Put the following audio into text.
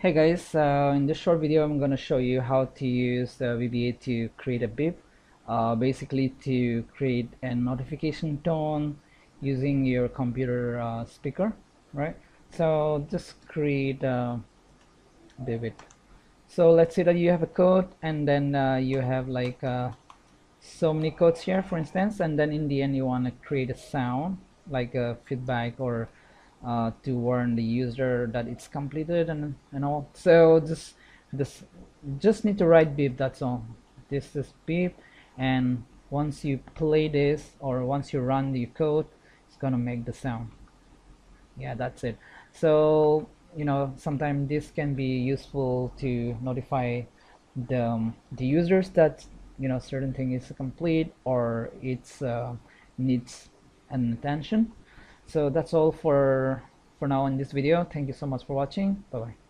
Hey guys, uh, in this short video I'm going to show you how to use the VBA to create a beep uh, basically to create a notification tone using your computer uh, speaker right? So just create a beep so let's say that you have a code and then uh, you have like uh, so many codes here for instance and then in the end you want to create a sound like a feedback or uh, to warn the user that it's completed and and all. So just this just need to write beep that's all. This is beep and once you play this or once you run the code it's gonna make the sound. Yeah that's it. So you know sometimes this can be useful to notify the um, the users that you know certain thing is complete or it's uh, needs an attention so that's all for for now in this video. Thank you so much for watching. Bye bye